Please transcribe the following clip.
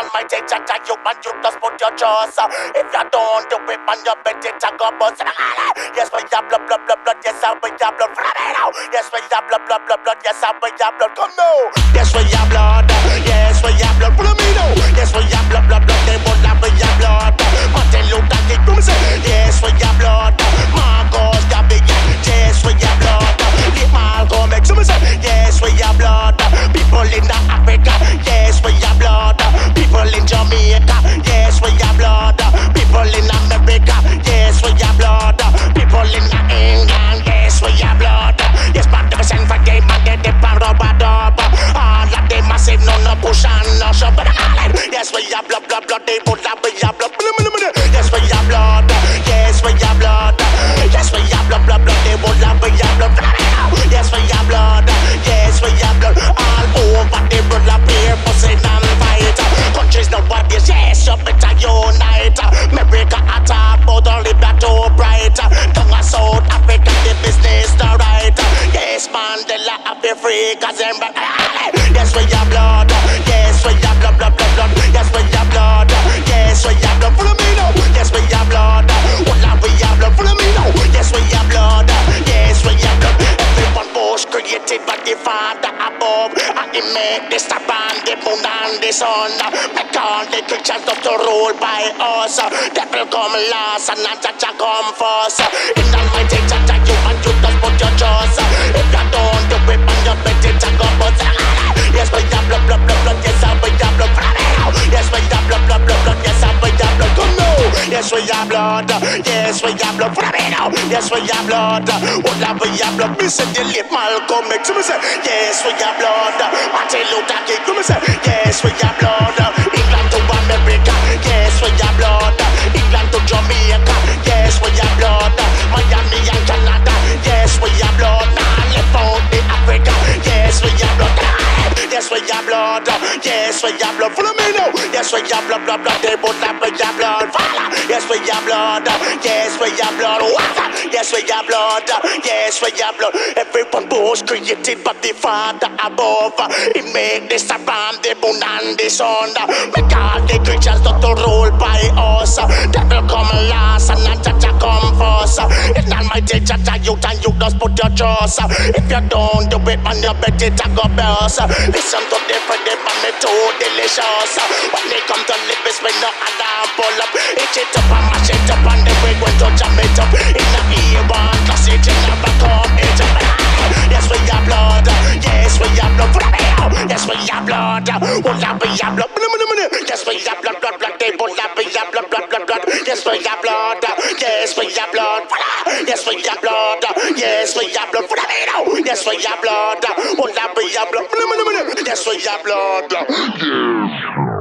Almighty Jah Jah, you man, you just put your trust. If you don't do it, man, you bet it a go. Yes, we have blood, blood, blood, blood. Yes, we have blood. Me now. Yes, we have blood, blood, blood, blood. Yes, we have blood. Come now. Yes, we have blood. Yes, we have blood. Follow me yes, we have blood, up. Yes, we have blood. Yes, we have blood. Yes, we have blood, up. All over the blood, up here, pussy and fight. Countries nowadays, yes, you better unite. America attack, but only black too bright. In South Africa, the business the. Yes, Mandela be free, them made the moon and the sun. All the creatures up to rule by us. Devil come last and Jah Jah come first. In Almighty Jah Jah, you and you just put your trust. If you don't do it, man, you bet it a go bust. Yes, we have blood, blood, blood, blood. Yes, we have blood. Yes, we have blood, blood, blood, blood. Yes, we have blood. Come now. Yes, we have blood. Yes, we have blood. Me now. Yes, we have blood. What have we have blood? Me say the late Malcolm X. Me say yes, we have blood. Martin Luther King. Me say Yes, we have blood. Yes, we have blood. Follow me now. Yes, we have blood, blood, blood. They both have have blood. Follow. Yes, we have blood. Yes, we have blood. What? Yes, we have blood. Yes, we have blood. Everyone was created by the Father above. He made the sun, the moon, and the sun. Make all the creatures not to rule by us. Devil Jah Jah, you and you just put your trust. If you don't do it, man, you bet it a go burst. Listen to the pretty man, me too delicious. When they come to live, it's me no alarm pull up. Eat it up and mash it up and then we going to jam it up. In the E1 class, it never come it up. Yes, we have blood. Yes, we have blood. Yes, we have blood. Have we have blood? Yes, we have blood, blood, blood. They both have we have blood, blood, blood, blood. Yes, we have blood. Yes, we have blood. Yes, we have blood. Yes, we have blood. Follow me now. Yes, we have blood. What have we have blood? Yes, we have blood. Yes.